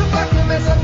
chupa começa a.